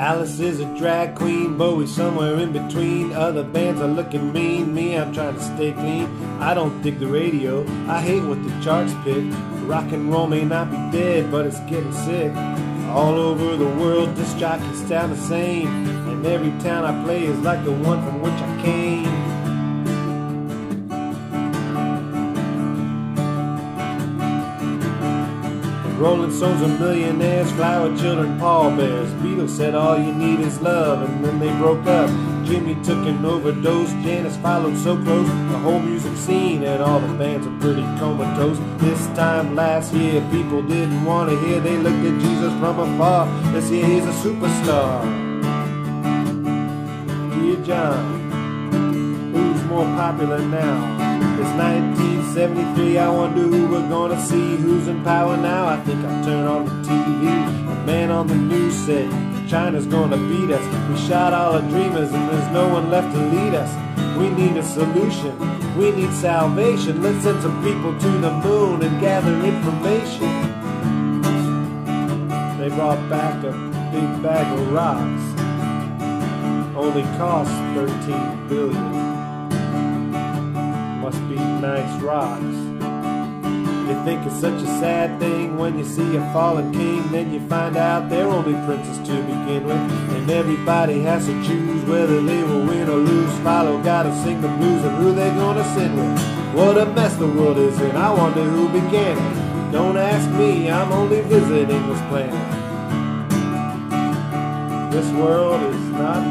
Alice is a drag queen, Bowie somewhere in between. Other bands are looking mean, me, I'm trying to stay clean. I don't dig the radio, I hate what the charts pick. Rock and roll may not be dead, but it's getting sick. All over the world, disc jockeys sound the same. And every town I play is like the one from which I came. Rolling Stones are millionaires, flower children, pallbearers. Beatles said all you need is love, and then they broke up. Jimi took an overdose, Janis followed so close. The whole music scene and all the bands are pretty comatose. This time last year, people didn't want to hear. They looked at Jesus from afar. This year he's a superstar. Dear John, who's more popular now? It's 1973, I wonder who gonna see. Who's in power now? I think I'll turn on the TV. A man on the news said, China's gonna beat us. We shot all our dreamers and there's no one left to lead us. We need a solution. We need salvation. Let's send some people to the moon and gather information. They brought back a big bag of rocks. Only cost 13 billion must be nice rocks. You think it's such a sad thing when you see a fallen king, then you find out they're only princes to begin with. And everybody has to choose whether they will win or lose. Follow gotta sing the blues and who they gonna sin with. What a mess the world is in, I wonder who began it. Don't ask me, I'm only visiting this planet. This world is not